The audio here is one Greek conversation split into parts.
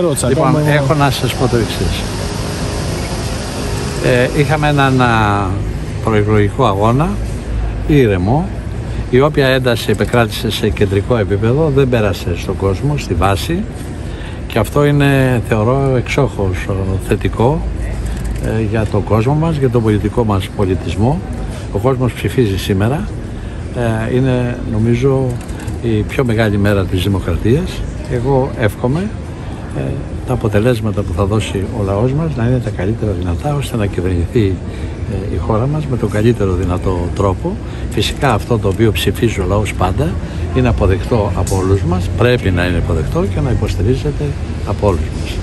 Ρώτσα, Λοιπόν, κάνω- έχω να σας πω το εξής. Ε, είχαμε έναν α, προεκλογικό αγώνα, ήρεμο, η οποία ένταση επεκράτησε σε κεντρικό επίπεδο, δεν πέρασε στον κόσμο, στη βάση και αυτό είναι, θεωρώ, εξόχως ε, θετικό ε, για τον κόσμο μας, για τον πολιτικό μας πολιτισμό. Ο κόσμος ψηφίζει σήμερα. Ε, είναι, νομίζω, η πιο μεγάλη μέρα της δημοκρατίας. Εγώ εύχομαι ε, τα αποτελέσματα που θα δώσει ο λαός μας να είναι τα καλύτερα δυνατά ώστε να κυβερνηθεί ε, η χώρα μας με τον καλύτερο δυνατό τρόπο. Φυσικά αυτό το οποίο ψηφίζει ο λαός πάντα είναι αποδεκτό από όλους μας, πρέπει να είναι αποδεκτό και να υποστηρίζεται από όλους μας.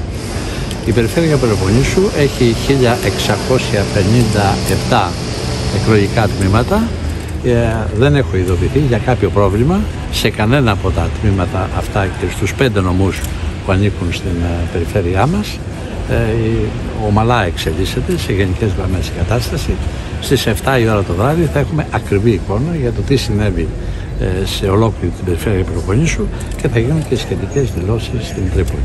Η Περιφέρεια Πελοποννήσου έχει 1657 εκλογικά τμήματα. Ε, δεν έχω ειδοποιηθεί για κάποιο πρόβλημα σε κανένα από τα τμήματα αυτά και στους πέντε νομούς που ανήκουν στην ε, περιφέρειά μας. Ε, η- ομαλά εξελίσσεται σε γενικές γραμμές η κατάσταση. Στις 7 η ώρα το βράδυ θα έχουμε ακριβή εικόνα για το τι συνέβη ε, σε ολόκληρη την περιφέρεια Πελοποννήσου και θα γίνουν και σχετικές δηλώσεις στην Τρίπολη.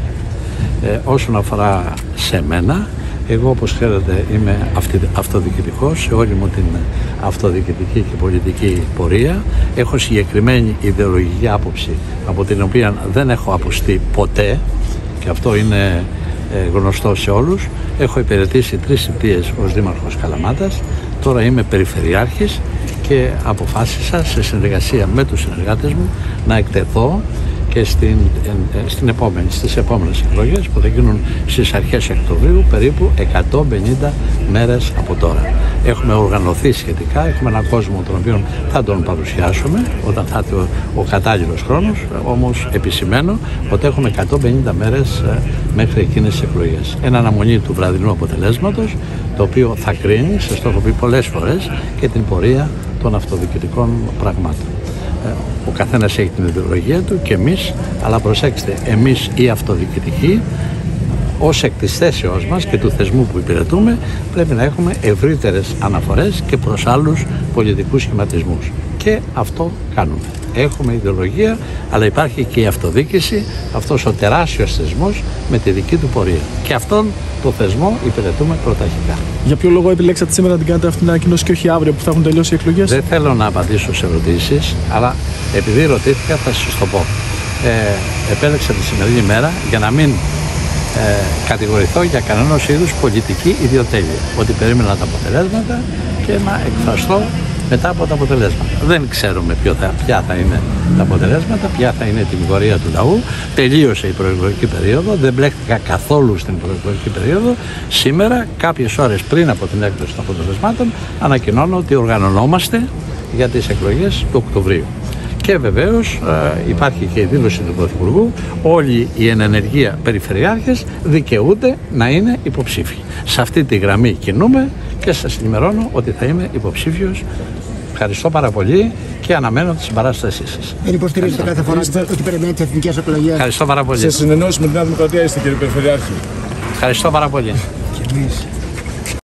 Ε, όσον αφορά σε μένα, εγώ όπως ξέρετε είμαι αυτη- αυτοδιοικητικός σε όλη μου την αυτοδιοικητική και πολιτική πορεία. Έχω συγκεκριμένη ιδεολογική άποψη από την οποία δεν έχω αποστεί ποτέ και αυτό είναι ε, γνωστό σε όλους. Έχω υπηρετήσει τρεις θητείες ως Δήμαρχος Καλαμάτας. Τώρα είμαι Περιφερειάρχης και αποφάσισα σε συνεργασία με τους συνεργάτες μου να εκτεθώ και στην, εν- ε, στην επόμενη, στις επόμενες εκλογές που θα γίνουν στις αρχές Οκτωβρίου περίπου 150 μέρες από τώρα. Έχουμε οργανωθεί σχετικά, έχουμε έναν κόσμο τον οποίο θα τον παρουσιάσουμε όταν θα είναι ο, ο κατάλληλος χρόνος, όμως επισημαίνω ότι έχουμε 150 μέρες ε, μέχρι εκείνες τις εκλογές. Εν αναμονή του βραδινού αποτελέσματος, το οποίο θα κρίνει, σας το έχω πει πολλές φορές, και την πορεία των αυτοδιοικητικών πραγμάτων. Ε, Ο καθένας έχει την ιδεολογία του και εμείς, αλλά προσέξτε, εμείς οι αυτοδιοικητικοί, ως εκ της θέσεώς μας και του θεσμού που υπηρετούμε, πρέπει να έχουμε ευρύτερες αναφορές και προς άλλους πολιτικούς σχηματισμούς. Και αυτό κάνουμε. Έχουμε ιδεολογία, αλλά υπάρχει και η αυτοδίκηση, αυτός ο τεράστιος θεσμός με τη δική του πορεία. Και αυτόν το θεσμό υπηρετούμε πρωταρχικά. Για ποιο λόγο επιλέξατε σήμερα να την κάνετε αυτή την ανακοίνωση και όχι αύριο που θα έχουν τελειώσει οι εκλογές; Δεν θέλω να απαντήσω σε ερωτήσεις, αλλά επειδή ρωτήθηκα θα σας το πω. Ε, επέλεξα τη σημερινή μέρα για να μην ε, κατηγορηθώ για κανένας είδους πολιτική ιδιοτέλεια. Ότι περίμενα τα αποτελέσματα και να εκφραστώ μετά από τα αποτελέσματα. Δεν ξέρουμε ποιο θα, ποια θα είναι τα αποτελέσματα, ποια θα είναι την πορεία του λαού. Τελείωσε η προεκλογική περίοδο, δεν μπλέχτηκα καθόλου στην προεκλογική περίοδο. Σήμερα, κάποιες ώρες πριν από την έκδοση των αποτελεσμάτων, ανακοινώνω ότι οργανωνόμαστε για τις εκλογές του Οκτωβρίου. Και βεβαίως υπάρχει και η δήλωση του Πρωθυπουργού, όλοι οι ενενεργεία περιφερειάρχες δικαιούνται να είναι υποψήφιοι. Σε αυτή τη γραμμή κινούμε και σας ενημερώνω ότι θα είμαι υποψήφιος. Ευχαριστώ πάρα πολύ και αναμένω τη συμπαράστασή σας. Δεν υποστηρίζετε κάθε φορά ότι περιμένετε εθνικές εκλογές. Ευχαριστώ πάρα πολύ. Σε συνεννόηση με τη Νέα Δημοκρατία είστε κύριε Περιφερειάρχη. Ευχαριστώ πάρα πολύ. Και εμείς.